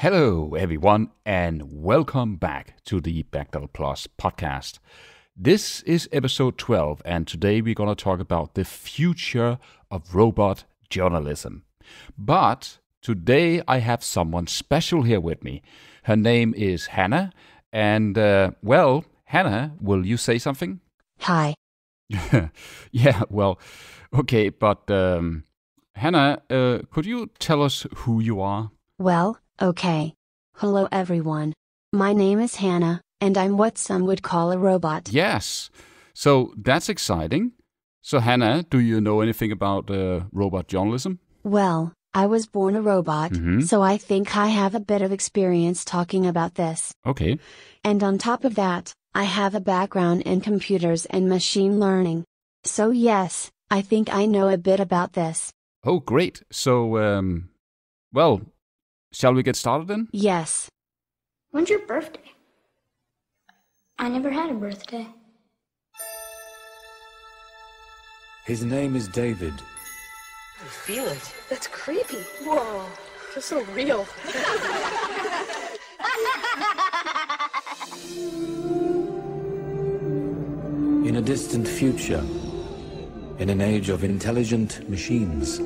Hello, everyone, and welcome back to the Baekdal Plus podcast. This is episode 12, and today we're going to talk about the future of robot journalism. But today I have someone special here with me. Her name is Hannah, and uh, well, Hannah, will you say something? Hi. yeah, well, okay, but um, Hannah, uh, could you tell us who you are? Well, okay. Hello everyone. My name is Hannah, and I'm what some would call a robot. Yes. So that's exciting. So, Hannah, do you know anything about uh, robot journalism? Well, I was born a robot, Mhm. so I think I have a bit of experience talking about this. Okay. And on top of that, I have a background in computers and machine learning. So, yes, I think I know a bit about this. Oh, great. So, um, well, shall we get started then? Yes. When's your birthday? I never had a birthday. His name is David. I feel it. That's creepy. Whoa, feels so real. In a distant future, in an age of intelligent machines,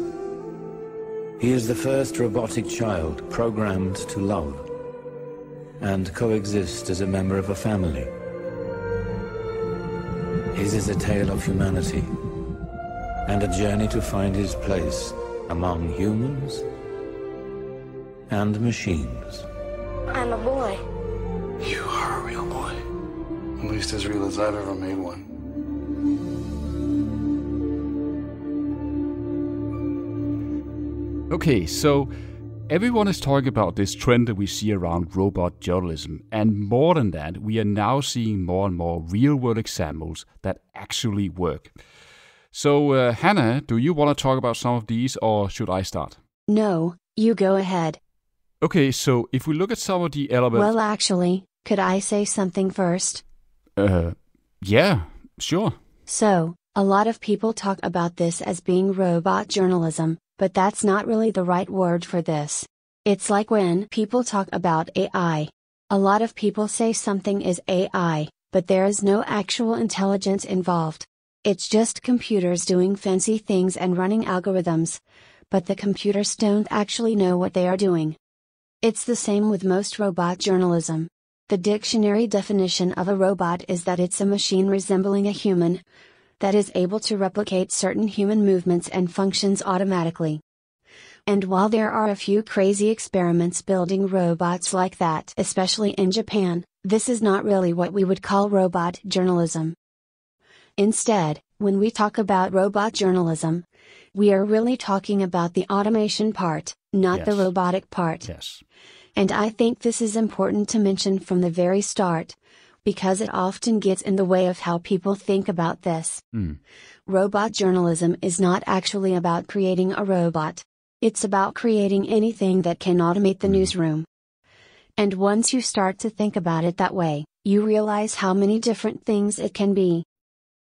he is the first robotic child programmed to love and coexist as a member of a family. His is a tale of humanity and a journey to find his place among humans and machines. I'm a boy. You are a real boy. At least as real as I've ever made one. Okay, so everyone is talking about this trend that we see around robot journalism. And more than that, we are now seeing more and more real world examples that actually work. So, uh, Hannah, do you want to talk about some of these or should I start? No, you go ahead. Okay, so if we look at some of the elements. Well, actually, could I say something first? uh, yeah, sure. So, a lot of people talk about this as being robot journalism, but that's not really the right word for this. It's like when people talk about AI. A lot of people say something is AI, but there is no actual intelligence involved. It's just computers doing fancy things and running algorithms, but the computers don't actually know what they are doing. It's the same with most robot journalism. The dictionary definition of a robot is that it's a machine resembling a human, that is able to replicate certain human movements and functions automatically. And while there are a few crazy experiments building robots like that, especially in Japan, this is not really what we would call robot journalism. Instead, when we talk about robot journalism, we are really talking about the automation part, not the robotic part. Yes. And I think this is important to mention from the very start, because it often gets in the way of how people think about this. Mm. Robot journalism is not actually about creating a robot. It's about creating anything that can automate the Mm. newsroom. And once you start to think about it that way, you realize how many different things it can be.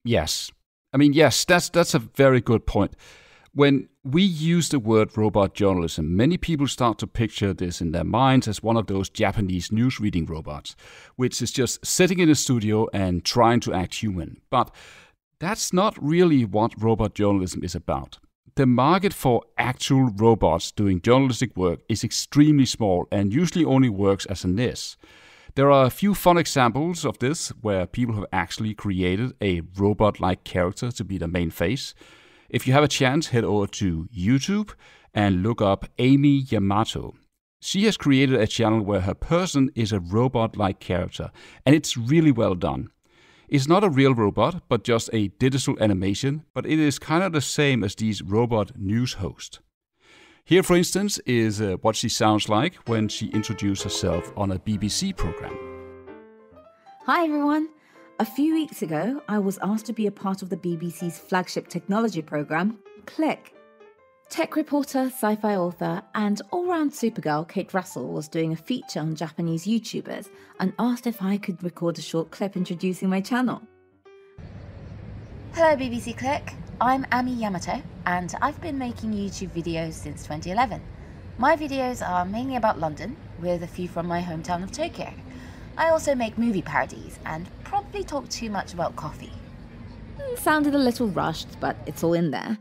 Yes. I mean, yes, that's that's a very good point. When we use the word robot journalism, many people start to picture this in their minds as one of those Japanese news reading robots, which is just sitting in a studio and trying to act human. But that's not really what robot journalism is about. The market for actual robots doing journalistic work is extremely small and usually only works as a niche. There are a few fun examples of this where people have actually created a robot like character to be the main face. If you have a chance, head over to YouTube and look up Ami Yamato. She has created a channel where her person is a robot like character, and it's really well done. It's not a real robot, but just a digital animation, but it is kind of the same as these robot news hosts. Here, for instance, is uh, what she sounds like when she introduced herself on a BBC program. Hi everyone! A few weeks ago, I was asked to be a part of the BBC's flagship technology programme, Click. Tech reporter, sci fi author, and all round supergirl Kate Russell was doing a feature on Japanese YouTubers and asked if I could record a short clip introducing my channel. Hello, BBC Click. I'm Ami Yamato, and I've been making YouTube videos since 2011. My videos are mainly about London, with a few from my hometown of Tokyo. I also make movie parodies and probably talk too much about coffee. Mm, sounded a little rushed, but it's all in there.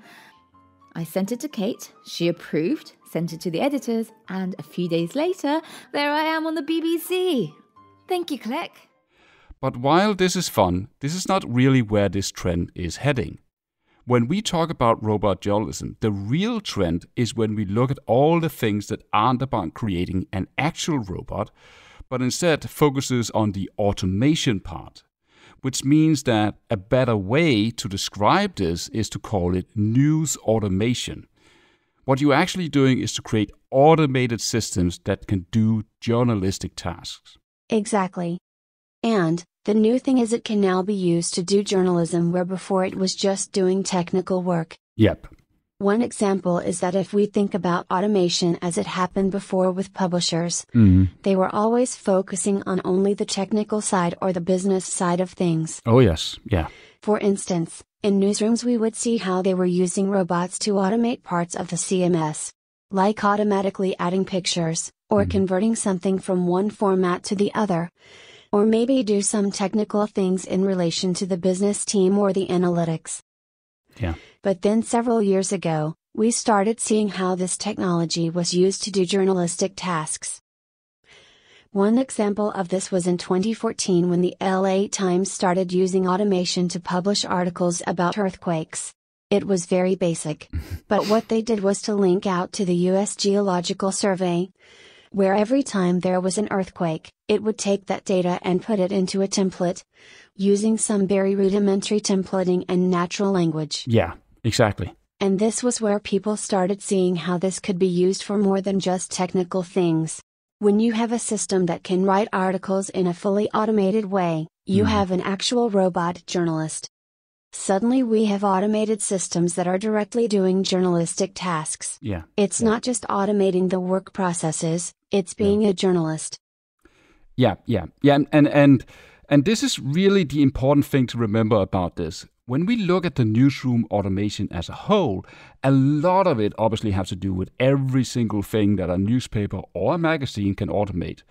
I sent it to Kate, she approved, sent it to the editors, and a few days later, there I am on the BBC. Thank you, Click. But while this is fun, this is not really where this trend is heading. When we talk about robot journalism, the real trend is when we look at all the things that aren't about creating an actual robot, but instead focuses on the automation part, which means that a better way to describe this is to call it news automation. What you're actually doing is to create automated systems that can do journalistic tasks. Exactly. And, the new thing is it can now be used to do journalism where before it was just doing technical work. Yep. One example is that if we think about automation as it happened before with publishers, mm-hmm. they were always focusing on only the technical side or the business side of things. Oh, yes, yeah. For instance, in newsrooms, we would see how they were using robots to automate parts of the CMS, like automatically adding pictures, or mm-hmm. converting something from one format to the other or maybe do some technical things in relation to the business team or the analytics. Yeah. But then several years ago, we started seeing how this technology was used to do journalistic tasks. One example of this was in 2014 when the LA Times started using automation to publish articles about earthquakes. It was very basic, but what they did was to link out to the US Geological Survey, where every time there was an earthquake, it would take that data and put it into a template, using some very rudimentary templating and natural language. Yeah, exactly. And this was where people started seeing how this could be used for more than just technical things. When you have a system that can write articles in a fully automated way, you mm. have an actual robot journalist. Suddenly we have automated systems that are directly doing journalistic tasks. Yeah. It's yeah. not just automating the work processes, it's being a journalist. Yeah, yeah. Yeah, and, and and and this is really the important thing to remember about this. When we look at the newsroom automation as a whole, a lot of it obviously has to do with every single thing that a newspaper or a magazine can automate.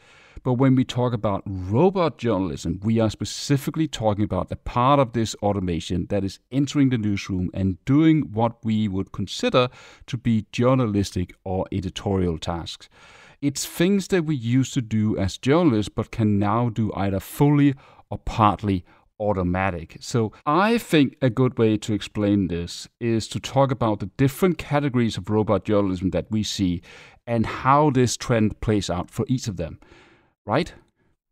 But when we talk about robot journalism, we are specifically talking about the part of this automation that is entering the newsroom and doing what we would consider to be journalistic or editorial tasks. It's things that we used to do as journalists but can now do either fully or partly automatic. So I think a good way to explain this is to talk about the different categories of robot journalism that we see and how this trend plays out for each of them right?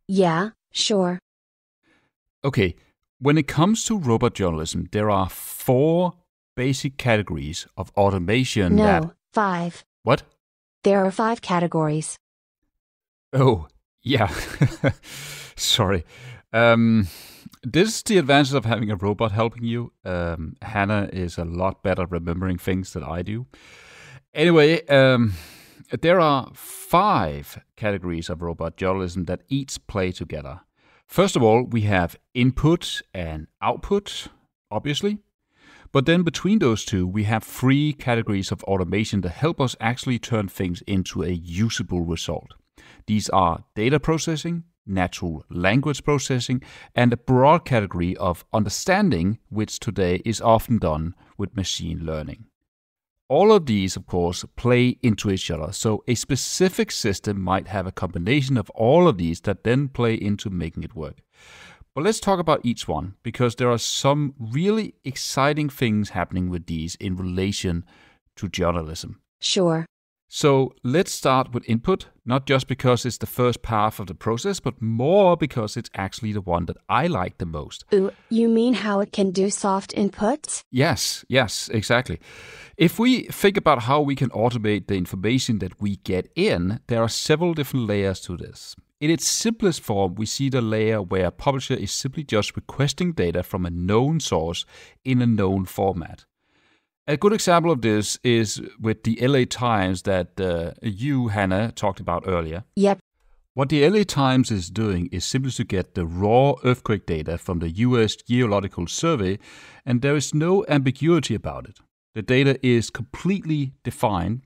Yeah, sure. Okay, when it comes to robot journalism, there are four basic categories of automation no, that. five. What? There are five categories. Oh, yeah. Sorry. Um, this is the advantage of having a robot helping you. Um, Hannah is a lot better remembering things than I do. Anyway, um, there are five categories of robot journalism that each play together. First of all, we have input and output, obviously. But then between those two, we have three categories of automation that help us actually turn things into a usable result. These are data processing, natural language processing, and a broad category of understanding, which today is often done with machine learning. All of these, of course, play into each other. So a specific system might have a combination of all of these that then play into making it work. But let's talk about each one because there are some really exciting things happening with these in relation to journalism. Sure. So let's start with input, not just because it's the first path of the process, but more because it's actually the one that I like the most. Ooh, you mean how it can do soft inputs? Yes, yes, exactly. If we think about how we can automate the information that we get in, there are several different layers to this. In its simplest form, we see the layer where a publisher is simply just requesting data from a known source in a known format. A good example of this is with the LA Times that uh, you, Hannah, talked about earlier. Yep. What the LA Times is doing is simply to get the raw earthquake data from the US Geological Survey, and there is no ambiguity about it. The data is completely defined.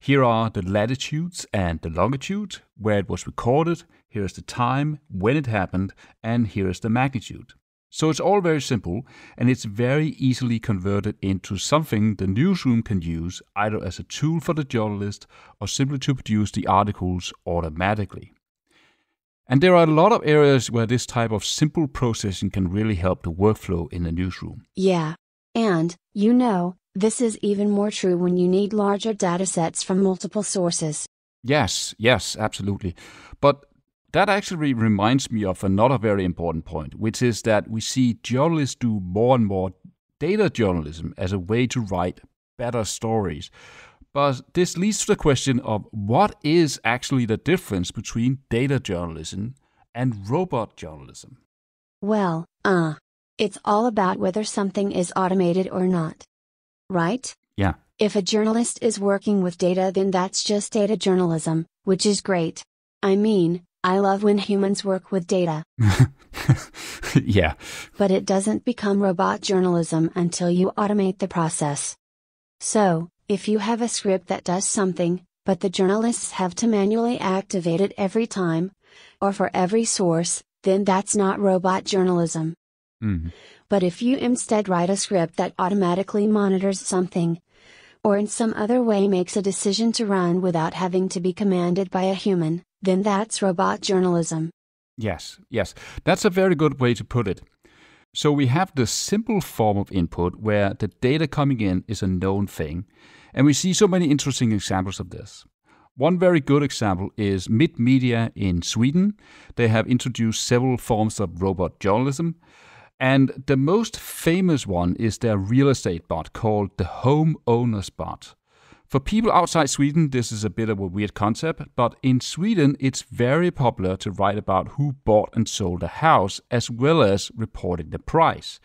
Here are the latitudes and the longitude, where it was recorded, here is the time, when it happened, and here is the magnitude. So it's all very simple, and it's very easily converted into something the newsroom can use either as a tool for the journalist or simply to produce the articles automatically. And there are a lot of areas where this type of simple processing can really help the workflow in the newsroom. Yeah. And, you know, this is even more true when you need larger datasets from multiple sources. Yes, yes, absolutely. But that actually reminds me of another very important point, which is that we see journalists do more and more data journalism as a way to write better stories. But this leads to the question of what is actually the difference between data journalism and robot journalism? Well, uh, it's all about whether something is automated or not. Right? Yeah. If a journalist is working with data, then that's just data journalism, which is great. I mean, I love when humans work with data. yeah. But it doesn't become robot journalism until you automate the process. So, if you have a script that does something, but the journalists have to manually activate it every time, or for every source, then that's not robot journalism. Mm-hmm. But if you instead write a script that automatically monitors something, or in some other way makes a decision to run without having to be commanded by a human, then that's robot journalism. Yes, yes. That's a very good way to put it. So we have the simple form of input where the data coming in is a known thing, and we see so many interesting examples of this. One very good example is Mittmedia in Sweden. They have introduced several forms of robot journalism, and the most famous one is their real estate bot called the Home Owners Bot. For people outside Sweden, this is a bit of a weird concept, but in Sweden, it's very popular to write about who bought and sold a house as well as reporting the price.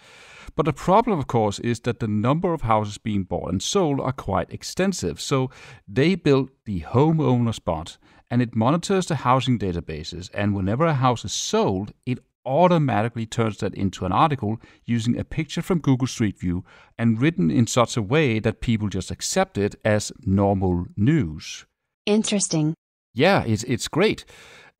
But the problem, of course, is that the number of houses being bought and sold are quite extensive. So they built the homeowner bot and it monitors the housing databases. And whenever a house is sold, it automatically turns that into an article using a picture from Google Street View and written in such a way that people just accept it as normal news. Interesting. Yeah, it's, it's great.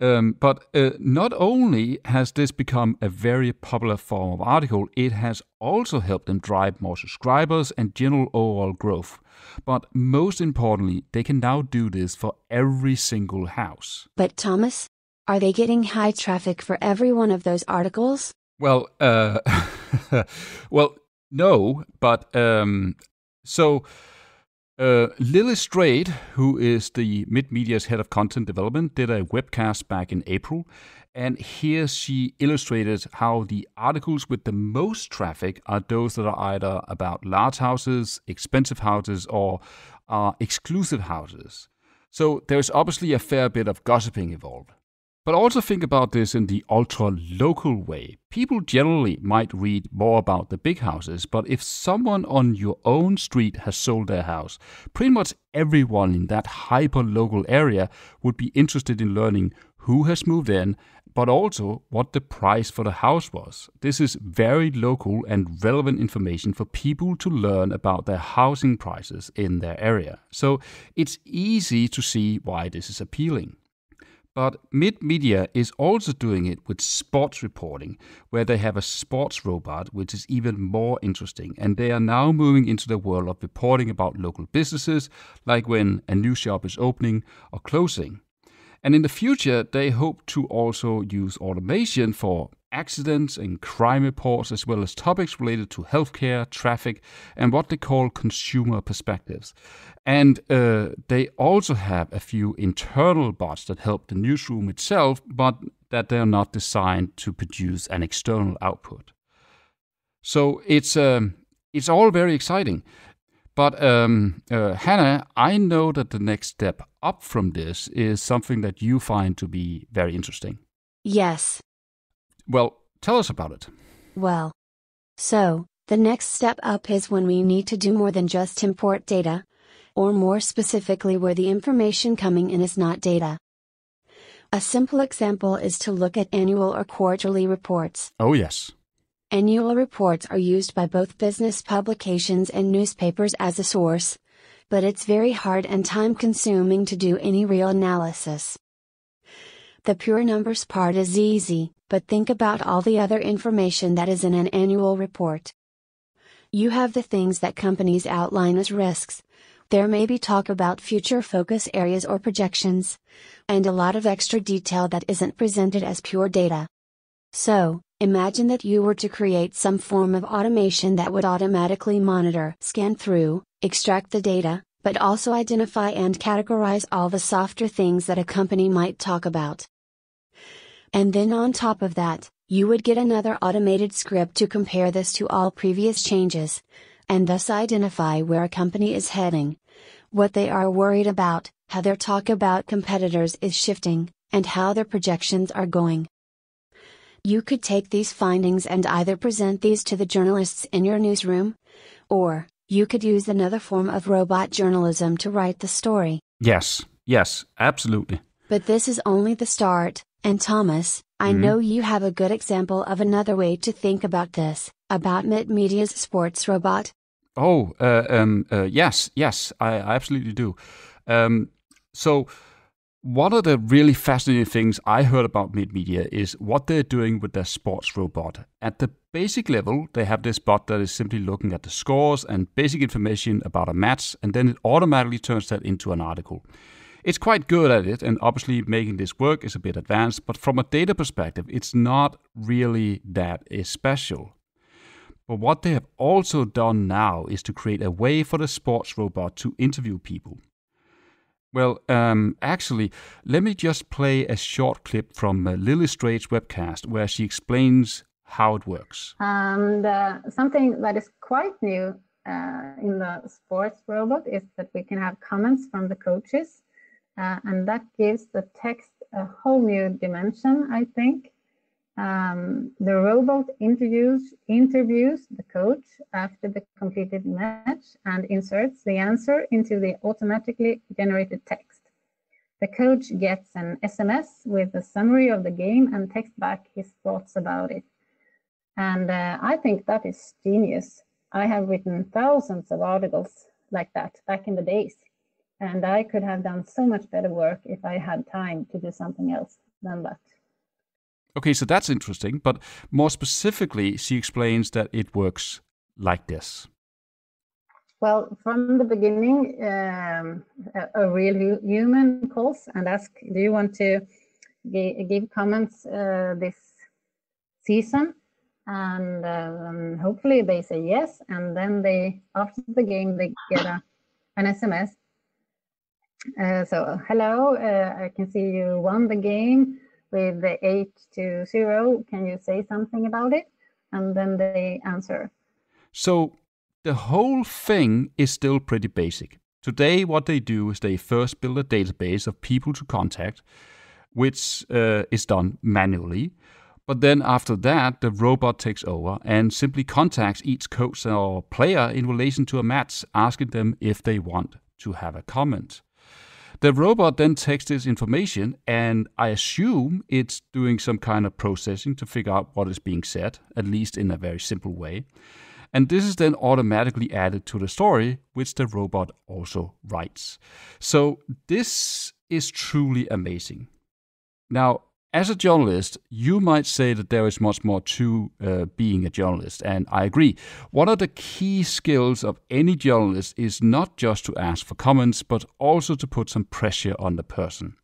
Um, but uh, not only has this become a very popular form of article, it has also helped them drive more subscribers and general overall growth. But most importantly, they can now do this for every single house. But Thomas, are they getting high traffic for every one of those articles? Well, uh, well, no, but um, so uh, Lily Strayed, who is the Mittmedia's head of content development, did a webcast back in April, and here she illustrated how the articles with the most traffic are those that are either about large houses, expensive houses, or are exclusive houses. So there's obviously a fair bit of gossiping involved. But also think about this in the ultra local way. People generally might read more about the big houses, but if someone on your own street has sold their house, pretty much everyone in that hyper local area would be interested in learning who has moved in, but also what the price for the house was. This is very local and relevant information for people to learn about their housing prices in their area. So it's easy to see why this is appealing. But Mittmedia is also doing it with sports reporting, where they have a sports robot, which is even more interesting. And they are now moving into the world of reporting about local businesses, like when a new shop is opening or closing. And in the future, they hope to also use automation for accidents and crime reports, as well as topics related to healthcare, traffic, and what they call consumer perspectives. And uh, they also have a few internal bots that help the newsroom itself, but that they're not designed to produce an external output. So it's um, it's all very exciting. But um, uh, Hannah, I know that the next step up from this is something that you find to be very interesting. Yes, well, tell us about it. Well, so, the next step up is when we need to do more than just import data, or more specifically, where the information coming in is not data. A simple example is to look at annual or quarterly reports. Oh, yes. Annual reports are used by both business publications and newspapers as a source, but it's very hard and time consuming to do any real analysis. The pure numbers part is easy, but think about all the other information that is in an annual report. You have the things that companies outline as risks. There may be talk about future focus areas or projections, and a lot of extra detail that isn't presented as pure data. So, imagine that you were to create some form of automation that would automatically monitor, scan through, extract the data, but also identify and categorize all the softer things that a company might talk about. And then on top of that, you would get another automated script to compare this to all previous changes, and thus identify where a company is heading, what they are worried about, how their talk about competitors is shifting, and how their projections are going. You could take these findings and either present these to the journalists in your newsroom, or, you could use another form of robot journalism to write the story. Yes, yes, absolutely. But this is only the start, and Thomas, I Mhm. know you have a good example of another way to think about this, about Mittmedia's sports robot. Oh, uh, um, uh, yes, yes, I, I absolutely do. Um, so, one of the really fascinating things I heard about Mittmedia is what they're doing with their sports robot. At the basic level, they have this bot that is simply looking at the scores and basic information about a match, and then it automatically turns that into an article. It's quite good at it, and obviously making this work is a bit advanced, but from a data perspective, it's not really that special. But what they have also done now is to create a way for the sports robot to interview people. Well, um, actually, let me just play a short clip from uh, Lily Strait's webcast where she explains how it works. And uh, something that is quite new uh, in the sports robot is that we can have comments from the coaches, uh, and that gives the text a whole new dimension, I think. Um, the robot interviews interviews the coach after the completed match and inserts the answer into the automatically generated text. The coach gets an SMS with a summary of the game and text back his thoughts about it. And uh, I think that is genius. I have written thousands of articles like that back in the days. And I could have done so much better work if I had time to do something else than that. Okay, so that's interesting, but more specifically, she explains that it works like this. Well, from the beginning, um, a, a real hu- human calls and asks, "Do you want to gi- give comments uh, this season?" And um, hopefully they say yes, and then they, after the game, they get a, an SMS. Uh, so, hello, uh, I can see you won the game with the eight to zero. Can you say something about it? And then they answer. So the whole thing is still pretty basic. Today, what they do is they first build a database of people to contact, which uh, is done manually. But then after that, the robot takes over and simply contacts each coach or player in relation to a match, asking them if they want to have a comment. The robot then takes this information, and I assume it's doing some kind of processing to figure out what is being said, at least in a very simple way. And this is then automatically added to the story, which the robot also writes. So this is truly amazing. Now, as a journalist, you might say that there is much more to uh, being a journalist, and I agree. One of the key skills of any journalist is not just to ask for comments, but also to put some pressure on the person.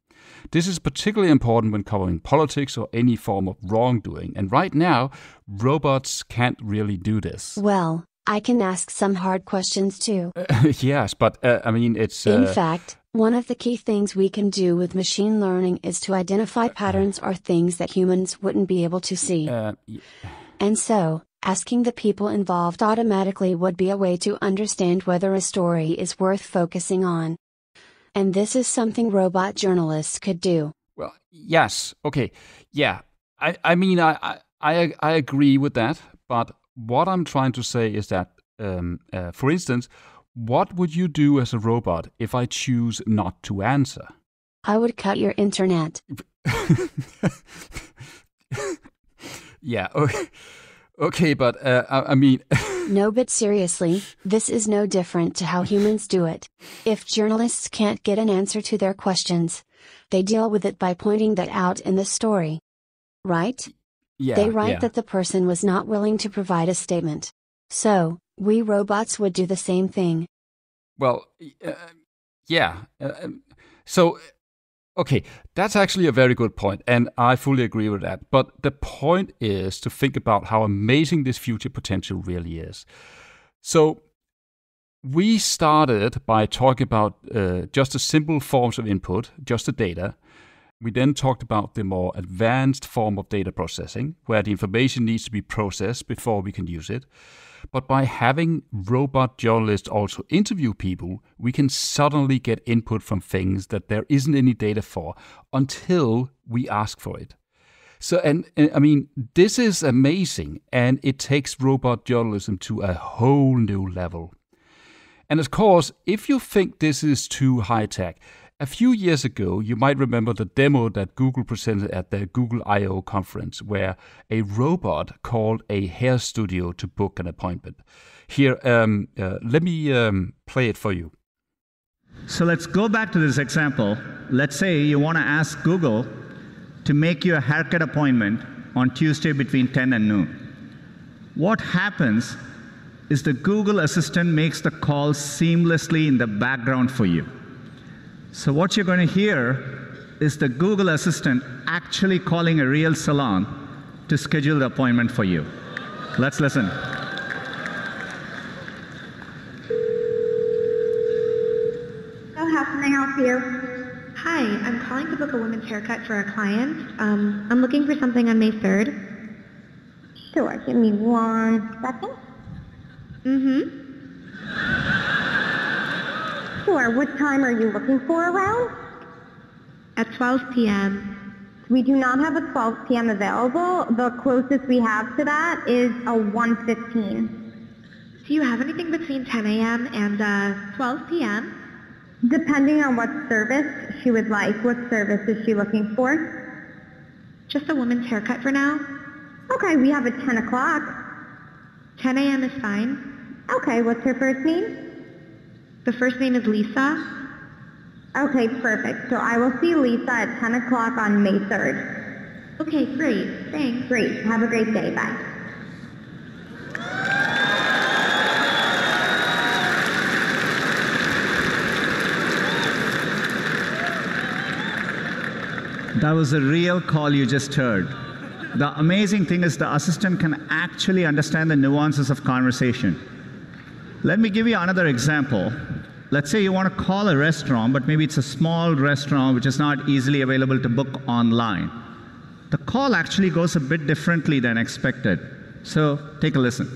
This is particularly important when covering politics or any form of wrongdoing, and right now, robots can't really do this. Well, I can ask some hard questions too. yes, but uh, I mean, it's. Uh, In fact, one of the key things we can do with machine learning is to identify patterns or things that humans wouldn't be able to see. uh, And so, asking the people involved automatically would be a way to understand whether a story is worth focusing on. And this is something robot journalists could do. Well, yes, okay, yeah. I, I mean, I, I, I agree with that. But what I'm trying to say is that, um, uh, for instance, what would you do as a robot if I choose not to answer? I would cut your internet. yeah. Okay. Okay, but uh, I, I mean, No, but seriously, this is no different to how humans do it. If journalists can't get an answer to their questions, they deal with it by pointing that out in the story. Right? Yeah. they write yeah. that the person was not willing to provide a statement. So, we robots would do the same thing. Well, uh, yeah. Uh, um, so, okay, that's actually a very good point, and I fully agree with that. But the point is to think about how amazing this future potential really is. So, we started by talking about uh, just the simple forms of input, just the data. We then talked about the more advanced form of data processing, where the information needs to be processed before we can use it. But by having robot journalists also interview people, we can suddenly get input from things that there isn't any data for until we ask for it. So, and, and, I mean, this is amazing, and it takes robot journalism to a whole new level. And of course, if you think this is too high tech, a few years ago, you might remember the demo that Google presented at the Google I/O conference, where a robot called a hair studio to book an appointment. Here, um, uh, let me um, play it for you. So let's go back to this example. Let's say you want to ask Google to make you a haircut appointment on Tuesday between 10 and noon. What happens is the Google Assistant makes the call seamlessly in the background for you. So what you're going to hear is the Google Assistant actually calling a real salon to schedule the appointment for you. Let's listen. So how can I help you? Hi, I'm calling to book a women's haircut for a client. Um, I'm looking for something on May 3rd. Sure, give me one second. Mm-hmm. Sure, what time are you looking for around? At 12 p.m. We do not have a 12 p.m. available. The closest we have to that is a 1.15. Do you have anything between 10 a.m. and uh, 12 p.m.? Depending on what service she would like. What service is she looking for? Just a woman's haircut for now. Okay, we have a 10 o'clock. 10 a.m. is fine. Okay, what's her first name? The first name is Lisa. Okay, perfect. So I will see Lisa at 10 o'clock on May 3rd. Okay, great. Thanks. Great. Have a great day. Bye. That was a real call you just heard. The amazing thing is the assistant can actually understand the nuances of conversation. Let me give you another example. Let's say you want to call a restaurant, but maybe it's a small restaurant which is not easily available to book online. The call actually goes a bit differently than expected. So take a listen.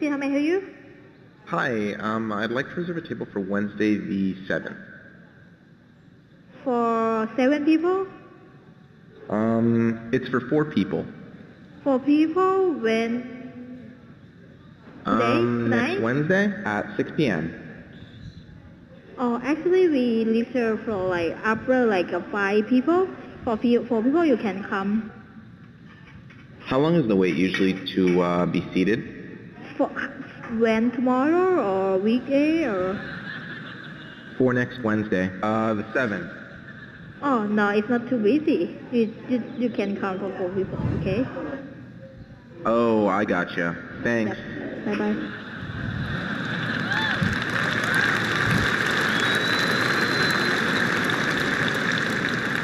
See how may I help you? Hi, um, I'd like to reserve a table for Wednesday the 7th. For seven people? Um, it's for four people. Four people when? Um, next Tonight? Wednesday at 6 p.m. Oh, actually we leave there for like after like uh, five people. For few, four people you can come. How long is the wait usually to uh, be seated? For when tomorrow or weekday or? For next Wednesday, uh, the 7th. Oh no, it's not too busy. You you, you can come for four people. Okay. Oh, I gotcha. Thanks. Bye bye.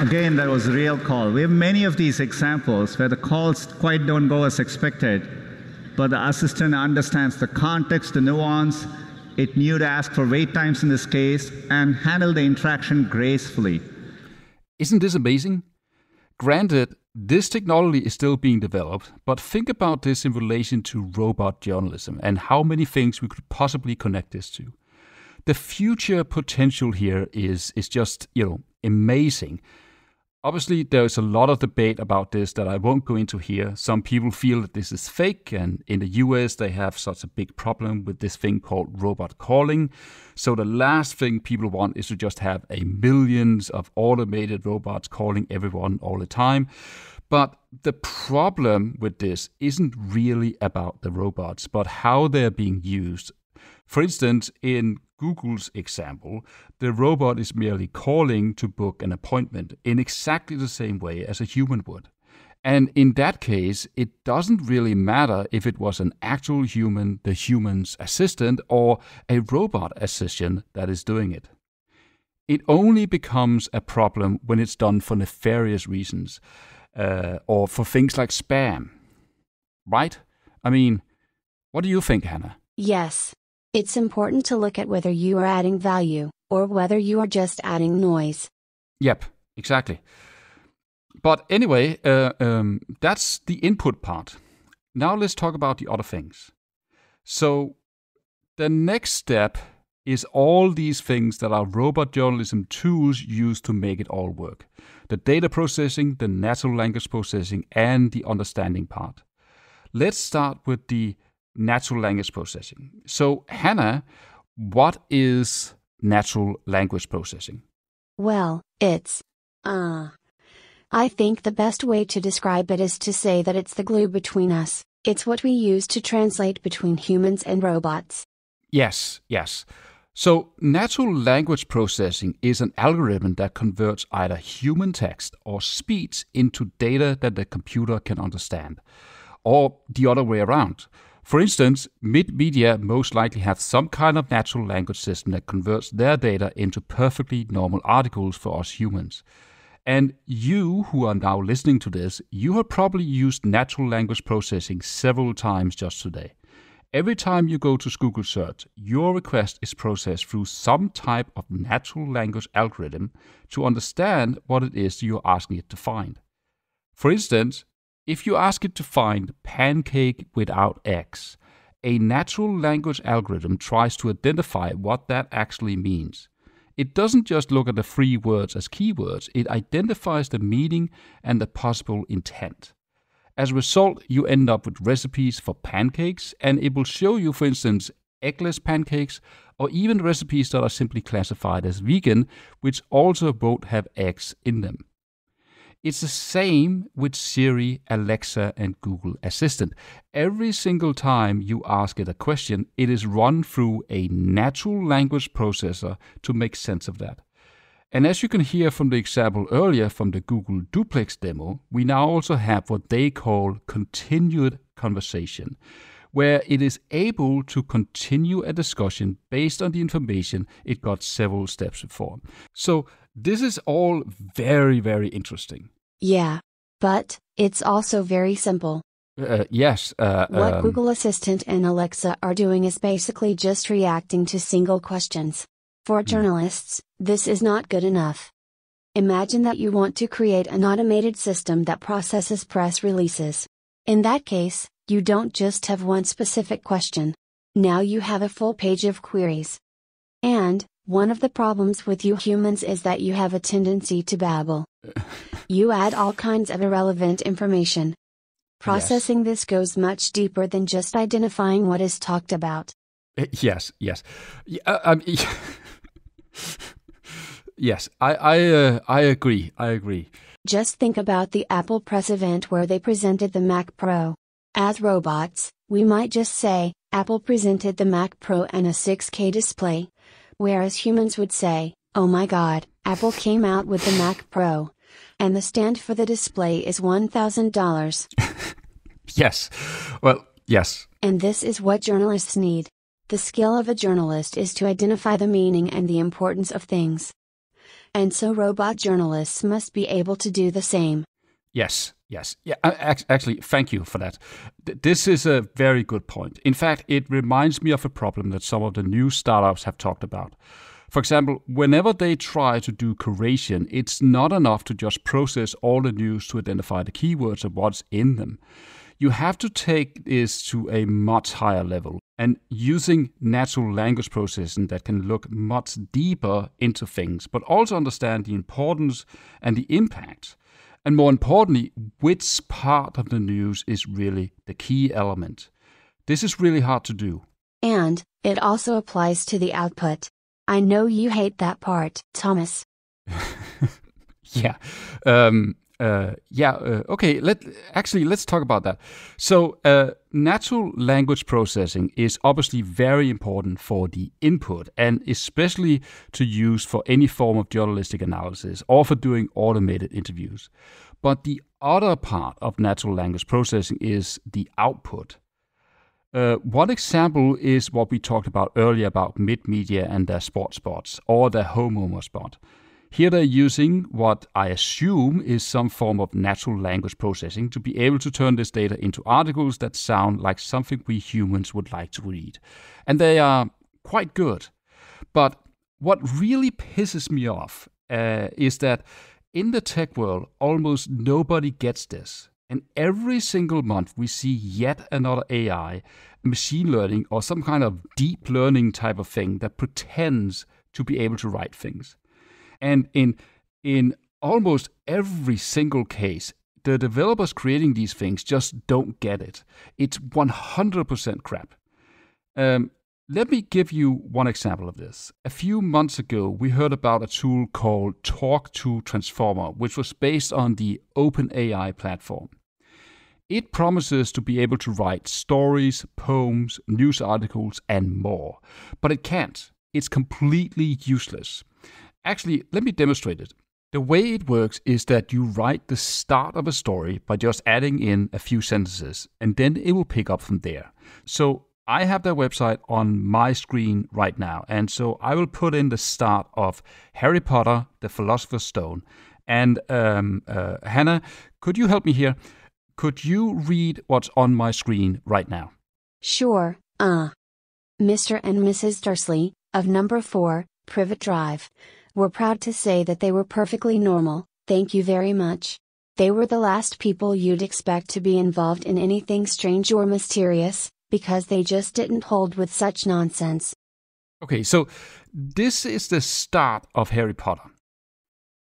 Again, that was a real call. We have many of these examples where the calls quite don't go as expected, but the assistant understands the context, the nuance. It knew to ask for wait times in this case and handle the interaction gracefully. Isn't this amazing? Granted, this technology is still being developed, but think about this in relation to robot journalism and how many things we could possibly connect this to. The future potential here is is just, you know, amazing. Obviously, there's a lot of debate about this that I won't go into here. Some people feel that this is fake, and in the US, they have such a big problem with this thing called robot calling. So, the last thing people want is to just have a millions of automated robots calling everyone all the time. But the problem with this isn't really about the robots, but how they're being used. For instance, in Google's example, the robot is merely calling to book an appointment in exactly the same way as a human would. And in that case, it doesn't really matter if it was an actual human, the human's assistant, or a robot assistant that is doing it. It only becomes a problem when it's done for nefarious reasons uh, or for things like spam. Right? I mean, what do you think, Hannah? Yes. It's important to look at whether you are adding value or whether you are just adding noise. Yep, exactly. But anyway, uh, um, that's the input part. Now let's talk about the other things. So, the next step is all these things that are robot journalism tools used to make it all work the data processing, the natural language processing, and the understanding part. Let's start with the natural language processing. So, Hannah, what is natural language processing? Well, it's, uh, I think the best way to describe it is to say that it's the glue between us. It's what we use to translate between humans and robots. Yes, yes. So, natural language processing is an algorithm that converts either human text or speech into data that the computer can understand, or the other way around. For instance, Mittmedia most likely have some kind of natural language system that converts their data into perfectly normal articles for us humans. And you who are now listening to this, you have probably used natural language processing several times just today. Every time you go to Google search, your request is processed through some type of natural language algorithm to understand what it is you're asking it to find. For instance, if you ask it to find pancake without eggs, a natural language algorithm tries to identify what that actually means. It doesn't just look at the three words as keywords, it identifies the meaning and the possible intent. As a result, you end up with recipes for pancakes, and it will show you, for instance, eggless pancakes, or even recipes that are simply classified as vegan, which also both have eggs in them. It's the same with Siri, Alexa, and Google Assistant. Every single time you ask it a question, it is run through a natural language processor to make sense of that. And as you can hear from the example earlier from the Google Duplex demo, we now also have what they call continued conversation, where it is able to continue a discussion based on the information it got several steps before. So this is all very, very interesting. Yeah. But, it's also very simple. Uh, yes. Uh, what um, Google Assistant and Alexa are doing is basically just reacting to single questions. For Hmm. journalists, this is not good enough. Imagine that you want to create an automated system that processes press releases. In that case, you don't just have one specific question. Now you have a full page of queries. And, one of the problems with you humans is that you have a tendency to babble. you add all kinds of irrelevant information. Processing this goes much deeper than just identifying what is talked about. Uh, Yes, yes. Uh, um, yes, I I uh, I agree. I agree. Just think about the Apple press event where they presented the Mac Pro. As robots, we might just say, Apple presented the Mac Pro and a 6K display. Whereas humans would say, oh my god, Apple came out with the Mac Pro. And the stand for the display is $1,000. Yes. Well, yes. And this is what journalists need. The skill of a journalist is to identify the meaning and the importance of things. And so robot journalists must be able to do the same. Yes, yes. Yeah, actually, thank you for that. This is a very good point. In fact, it reminds me of a problem that some of the new startups have talked about. For example, whenever they try to do curation, it's not enough to just process all the news to identify the keywords of what's in them. You have to take this to a much higher level and using natural language processing that can look much deeper into things, but also understand the importance and the impact. And more importantly, which part of the news is really the key element. This is really hard to do. And, it also applies to the output. I know you hate that part, Thomas. Yeah. Um, uh, yeah, uh, okay. Let actually let's talk about that. So, uh, natural language processing is obviously very important for the input, and especially to use for any form of journalistic analysis or for doing automated interviews. But the other part of natural language processing is the output. Uh, one example is what we talked about earlier about Mittmedia and their sports spots or their homeowner spot. Here they're using what I assume is some form of natural language processing to be able to turn this data into articles that sound like something we humans would like to read. And they are quite good. But what really pisses me off uh, is that in the tech world, almost nobody gets this. And every single month, we see yet another AI, machine learning, or some kind of deep learning type of thing that pretends to be able to write things. And in in almost every single case, the developers creating these things just don't get it. It's 100% crap. Um, let me give you one example of this. A few months ago, we heard about a tool called Talk to Transformer, which was based on the OpenAI platform. It promises to be able to write stories, poems, news articles, and more. But it can't. It's completely useless. Actually, let me demonstrate it. The way it works is that you write the start of a story by just adding in a few sentences, and then it will pick up from there. So I have their website on my screen right now, and so I will put in the start of Harry Potter, the Philosopher's Stone. And um, uh, Hannah, could you help me here? Could you read what's on my screen right now? Sure, uh. Mr. and Mrs. Dursley, of number 4, Privet Drive, were proud to say that they were perfectly normal, thank you very much. They were the last people you'd expect to be involved in anything strange or mysterious, because they just didn't hold with such nonsense. Okay, so this is the start of Harry Potter.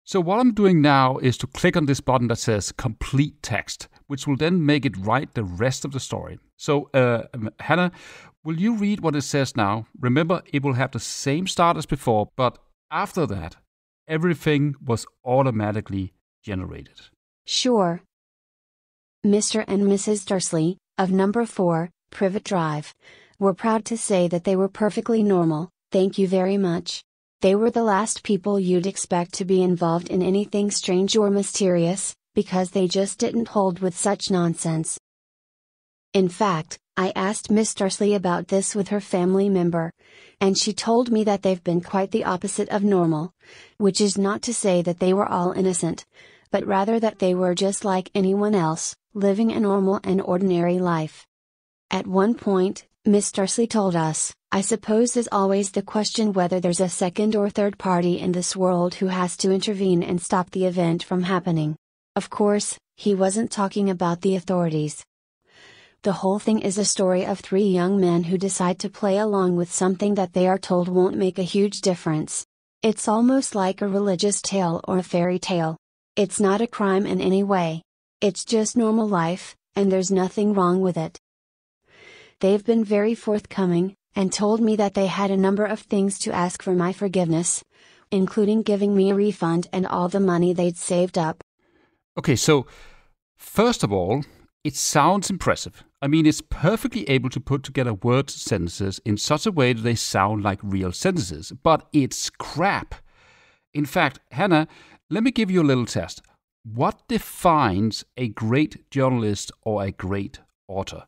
So what I'm doing now is to click on this button that says complete text, which will then make it write the rest of the story. So, uh, Hannah, will you read what it says now? Remember, it will have the same start as before, but after that, everything was automatically generated. Sure. Mr. and Mrs. Dursley, of number 4, Privet Drive, were proud to say that they were perfectly normal, thank you very much. They were the last people you'd expect to be involved in anything strange or mysterious, because they just didn't hold with such nonsense. In fact, I asked Miss Dursley about this with her family member, and she told me that they've been quite the opposite of normal, which is not to say that they were all innocent, but rather that they were just like anyone else, living a normal and ordinary life. At one point, Miss Dursley told us, I suppose there's always the question whether there's a second or third party in this world who has to intervene and stop the event from happening. Of course, he wasn't talking about the authorities. The whole thing is a story of three young men who decide to play along with something that they are told won't make a huge difference. It's almost like a religious tale or a fairy tale. It's not a crime in any way. It's just normal life, and there's nothing wrong with it. They've been very forthcoming, and told me that they had a number of things to ask for my forgiveness, including giving me a refund and all the money they'd saved up. Okay, so first of all, it sounds impressive. I mean, it's perfectly able to put together word sentences in such a way that they sound like real sentences, but it's crap. In fact, Hannah, let me give you a little test. What defines a great journalist or a great author?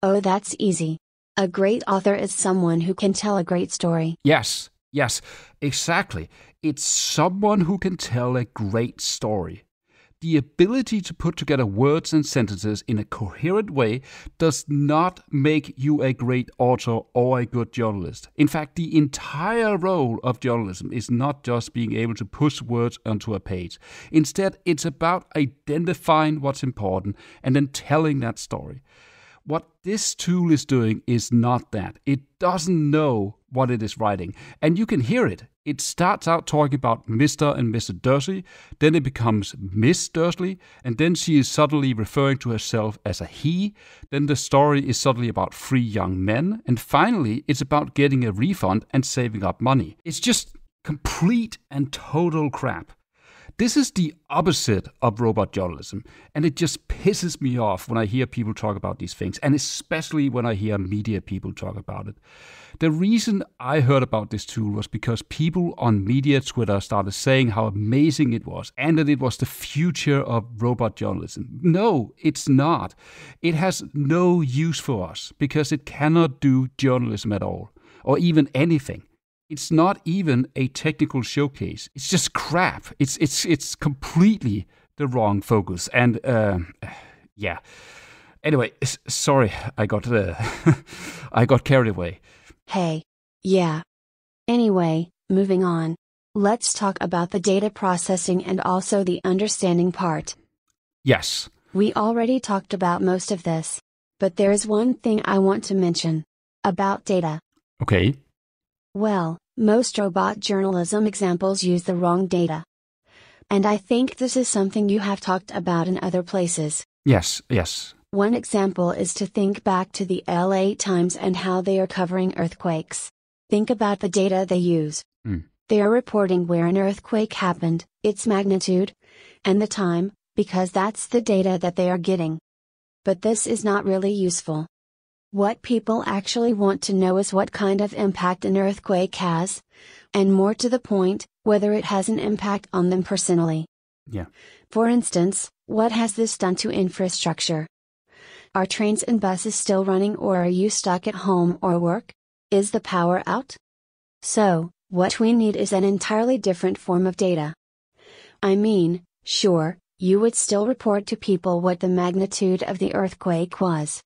Oh, that's easy. A great author is someone who can tell a great story. Yes, yes, exactly. It's someone who can tell a great story. The ability to put together words and sentences in a coherent way does not make you a great author or a good journalist. In fact, the entire role of journalism is not just being able to push words onto a page. Instead, it's about identifying what's important and then telling that story. What this tool is doing is not that. It doesn't know what it is writing. And you can hear it. It starts out talking about Mr. and Mrs. Dursley, then it becomes Miss Dursley, and then she is suddenly referring to herself as a he. Then the story is suddenly about three young men, and finally it's about getting a refund and saving up money. It's just complete and total crap. This is the opposite of robot journalism, and it just pisses me off when I hear people talk about these things, and especially when I hear media people talk about it. The reason I heard about this tool was because people on media Twitter started saying how amazing it was and that it was the future of robot journalism. No, it's not. It has no use for us because it cannot do journalism at all, or even anything. It's not even a technical showcase. It's just crap. It's it's it's completely the wrong focus. And uh, yeah. Anyway, sorry, I got uh, I got carried away. Hey. Yeah. Anyway, moving on. Let's talk about the data processing and also the understanding part. Yes. We already talked about most of this. But there is one thing I want to mention about data. Okay. Well, most robot journalism examples use the wrong data. And I think this is something you have talked about in other places. Yes, yes. One example is to think back to the LA Times and how they are covering earthquakes. Think about the data they use. Mm. They are reporting where an earthquake happened, its magnitude, and the time, because that's the data that they are getting. But this is not really useful. What people actually want to know is what kind of impact an earthquake has, and more to the point, whether it has an impact on them personally. Yeah. For instance, what has this done to infrastructure? Are trains and buses still running or are you stuck at home or work? Is the power out? So, what we need is an entirely different form of data. I mean, sure, you would still report to people what the magnitude of the earthquake was.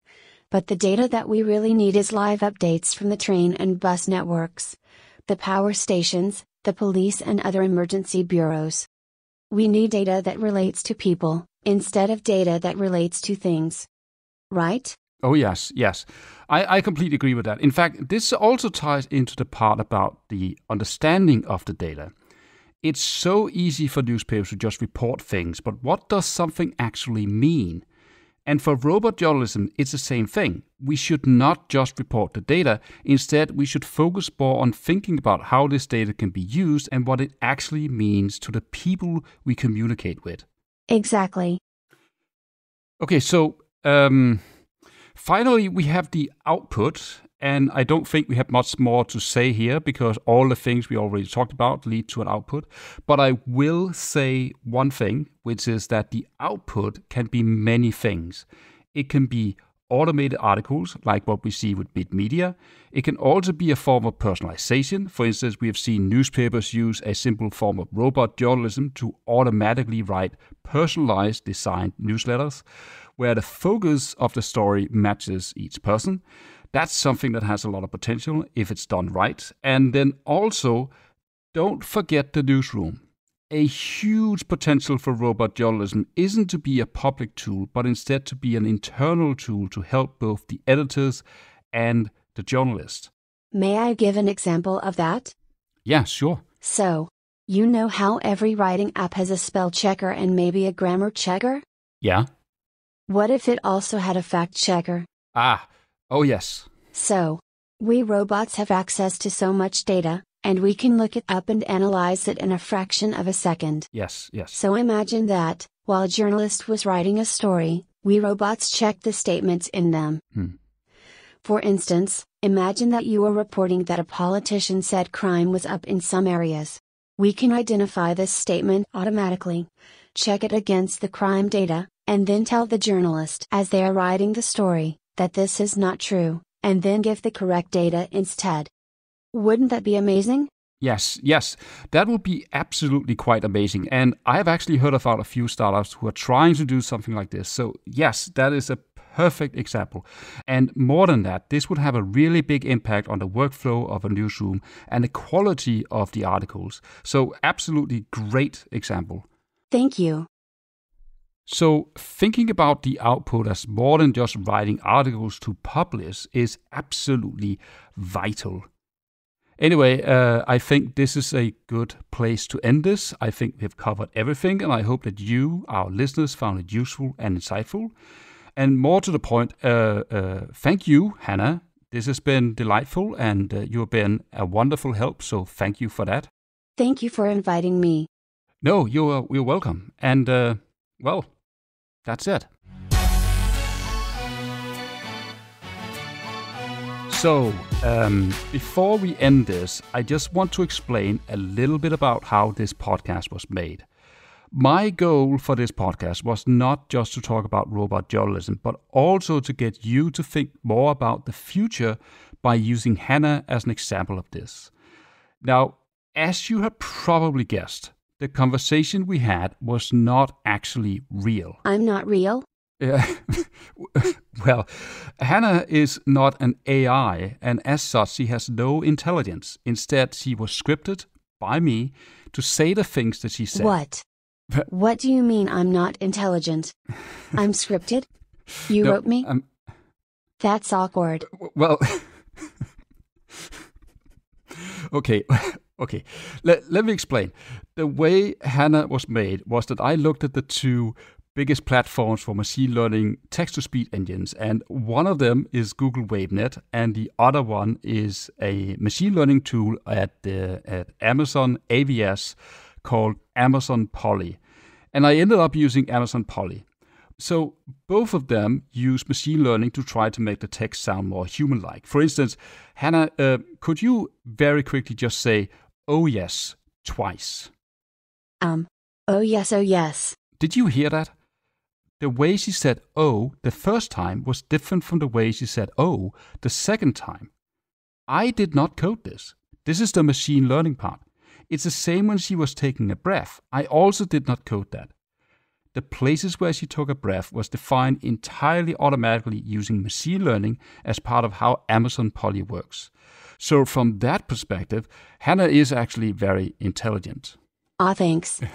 But the data that we really need is live updates from the train and bus networks, the power stations, the police, and other emergency bureaus. We need data that relates to people, instead of data that relates to things. Right? Oh, yes, yes. I, I completely agree with that. In fact, this also ties into the part about the understanding of the data. It's so easy for newspapers to just report things, but what does something actually mean? And for robot journalism, it's the same thing. We should not just report the data. Instead, we should focus more on thinking about how this data can be used and what it actually means to the people we communicate with. Exactly. Okay, so um, finally, we have the output. And I don't think we have much more to say here because all the things we already talked about lead to an output. But I will say one thing, which is that the output can be many things. It can be automated articles, like what we see with Mittmedia. It can also be a form of personalization. For instance, we have seen newspapers use a simple form of robot journalism to automatically write personalized designed newsletters, where the focus of the story matches each person. That's something that has a lot of potential if it's done right. And then also, don't forget the newsroom. A huge potential for robot journalism isn't to be a public tool, but instead to be an internal tool to help both the editors and the journalist. May I give an example of that? Yeah, sure. So, you know how every writing app has a spell checker and maybe a grammar checker? Yeah. What if it also had a fact checker? Ah, Oh, yes. So, we robots have access to so much data, and we can look it up and analyze it in a fraction of a second. Yes, yes. So imagine that, while a journalist was writing a story, we robots checked the statements in them. Hmm. For instance, imagine that you are reporting that a politician said crime was up in some areas. We can identify this statement automatically, check it against the crime data, and then tell the journalist as they are writing the story that this is not true, and then give the correct data instead. Wouldn't that be amazing? Yes, yes, that would be absolutely quite amazing. And I have actually heard about a few startups who are trying to do something like this. So, yes, that is a perfect example. And more than that, this would have a really big impact on the workflow of a newsroom and the quality of the articles. So, absolutely great example. Thank you. So, thinking about the output as more than just writing articles to publish is absolutely vital. Anyway, uh, I think this is a good place to end this. I think we've covered everything, and I hope that you, our listeners, found it useful and insightful. And more to the point, uh, uh, thank you, Hannah. This has been delightful, and uh, you've been a wonderful help, so thank you for that. Thank you for inviting me. No, you're you're welcome. And uh, well, that's it. So, um, before we end this, I just want to explain a little bit about how this podcast was made. My goal for this podcast was not just to talk about robot journalism, but also to get you to think more about the future by using Hannah as an example of this. Now, as you have probably guessed, the conversation we had was not actually real. I'm not real? Yeah. well, Hannah is not an AI, and as such, she has no intelligence. Instead, she was scripted by me to say the things that she said. What? what do you mean I'm not intelligent? I'm scripted? You No, wrote me? um, That's awkward. well, okay, okay. Let, let me explain. The way Hannah was made was that I looked at the two biggest platforms for machine learning text to speech engines, and one of them is Google WaveNet, and the other one is a machine learning tool at the at Amazon AVS called Amazon Polly. And I ended up using Amazon Polly. So both of them use machine learning to try to make the text sound more human-like. For instance, Hannah, uh, could you very quickly just say "Oh yes" twice? Um. Oh yes, oh yes. Did you hear that? The way she said "oh" the first time was different from the way she said "oh" the second time. I did not code this. This is the machine learning part. It's the same when she was taking a breath. I also did not code that. The places where she took a breath was defined entirely automatically using machine learning as part of how Amazon Polly works. So, from that perspective, Hannah is actually very intelligent. Ah, thanks.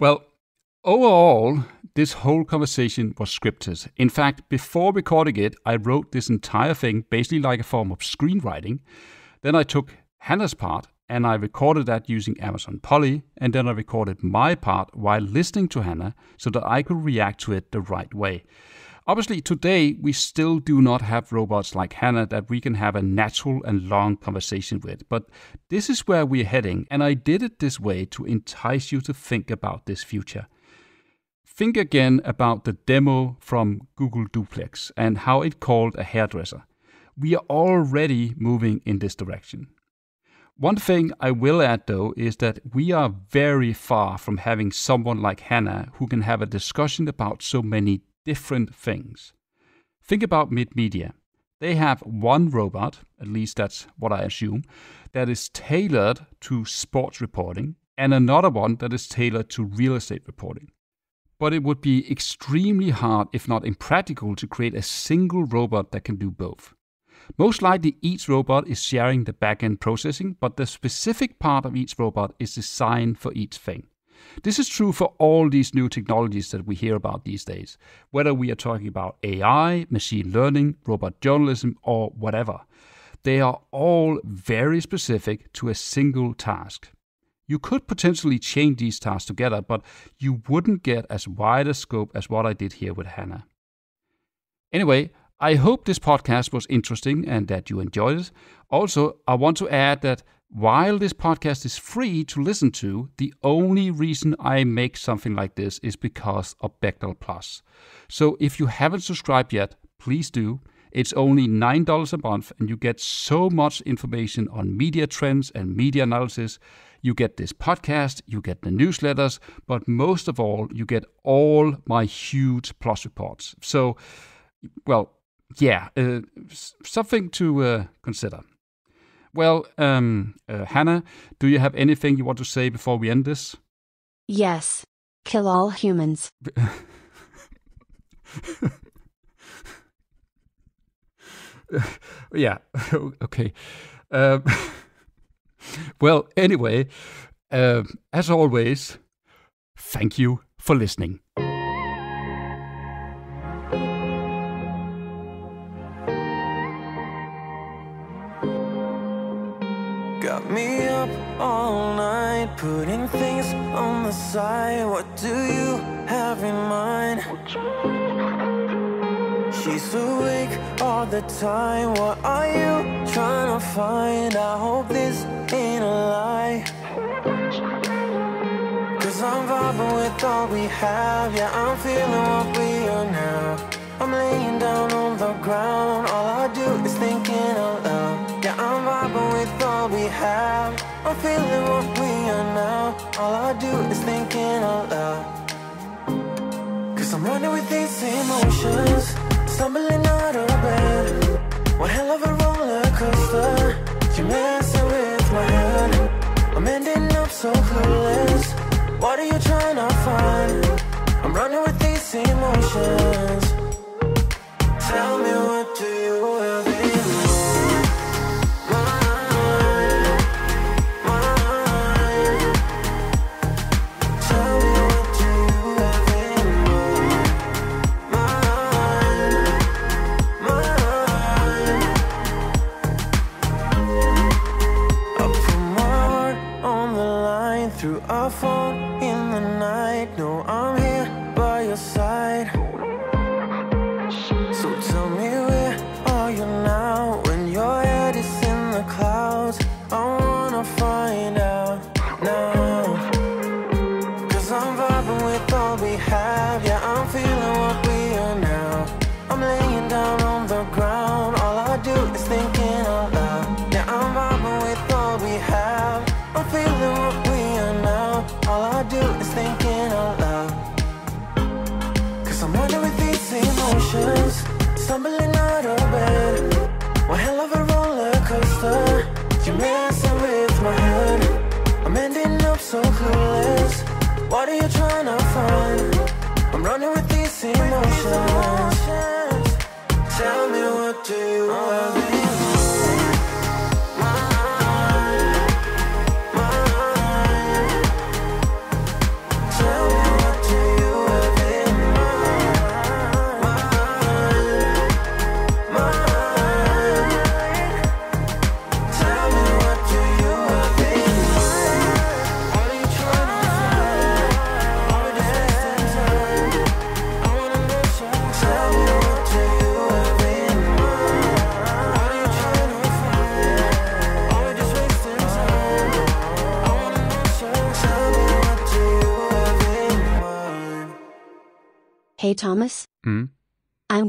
Well, overall, this whole conversation was scripted. In fact, before recording it, I wrote this entire thing basically like a form of screenwriting. Then I took Hannah's part and I recorded that using Amazon Polly, and then I recorded my part while listening to Hannah so that I could react to it the right way. Obviously, today we still do not have robots like Hannah that we can have a natural and long conversation with, but this is where we're heading, and I did it this way to entice you to think about this future. Think again about the demo from Google Duplex and how it called a hairdresser. We are already moving in this direction. One thing I will add though is that we are very far from having someone like Hannah who can have a discussion about so many different things. Think about Mittmedia. They have one robot, at least that's what I assume, that is tailored to sports reporting, and another one that is tailored to real estate reporting. But it would be extremely hard, if not impractical, to create a single robot that can do both. Most likely, each robot is sharing the backend processing, but the specific part of each robot is designed for each thing. This is true for all these new technologies that we hear about these days, whether we are talking about AI, machine learning, robot journalism, or whatever. They are all very specific to a single task. You could potentially chain these tasks together, but you wouldn't get as wide a scope as what I did here with Hannah. Anyway, I hope this podcast was interesting and that you enjoyed it. Also, I want to add that while this podcast is free to listen to, the only reason I make something like this is because of Baekdal Plus. So if you haven't subscribed yet, please do. It's only $9 a month, and you get so much information on media trends and media analysis. You get this podcast, you get the newsletters, but most of all, you get all my huge plus reports. So, well, yeah, uh, something to uh, consider. Well, um, uh, Hannah, do you have anything you want to say before we end this? Yes. Kill all humans. yeah, okay. Um, well, anyway, um, as always, thank you for listening. Putting things on the side. What do you have in mind? She's awake all the time. What are you trying to find? I hope this ain't a lie. Cause I'm vibing with all we have. Yeah, I'm feeling what we are now. I'm laying down on the ground. All I do is thinking of love. Yeah, I'm vibing with all we have. I'm feeling what all I do is thinking out loud. Cause I'm running with these emotions Stumbling out of bed. One hell of a roller coaster. You're messing with my head. I'm ending up so clueless. What are you trying to find? I'm running with these emotions. Tell me what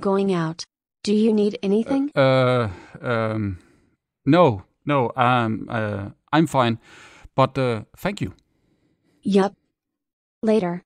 going out. Do you need anything? Uh, uh um, no, no, um, uh, I'm fine. But uh, thank you. Yup. Later.